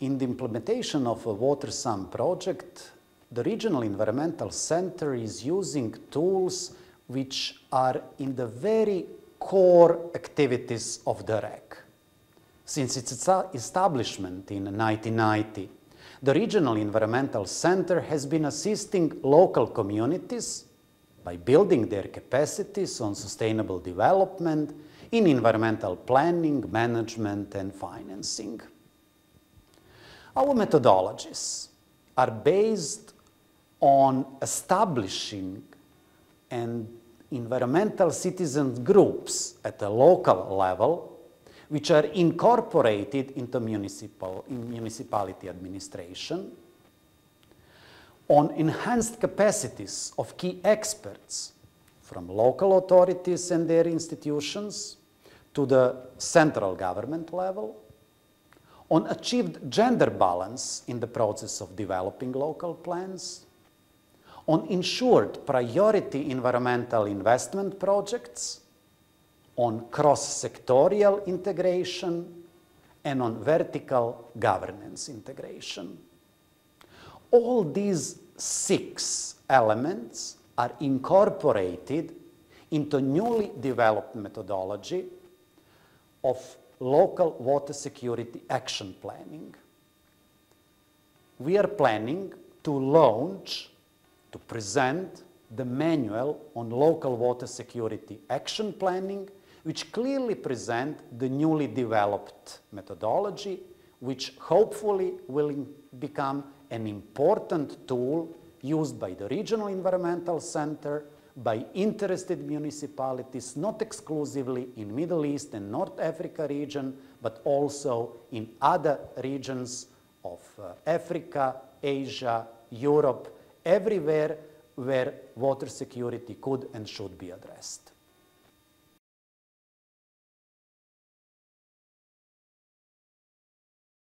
in the implementation of a water sum project, the Regional Environmental Center is using tools which are in the very core activities of the REC. Since its establishment in 1990, the Regional Environmental Center has been assisting local communities by building their capacities on sustainable development in environmental planning, management and financing. Our methodologies are based on establishing and environmental citizen groups at the local level which are incorporated into municipal, in municipality administration, on enhanced capacities of key experts from local authorities and their institutions to the central government level, on achieved gender balance in the process of developing local plans, on ensured priority environmental investment projects, on cross-sectorial integration, and on vertical governance integration. All these six elements are incorporated into newly developed methodology of local water security action planning. We are planning to launch to present the manual on local water security action planning, which clearly present the newly developed methodology, which hopefully will become an important tool used by the Regional Environmental Center, by interested municipalities, not exclusively in Middle East and North Africa region, but also in other regions of uh, Africa, Asia, Europe, everywhere where water security could and should be addressed.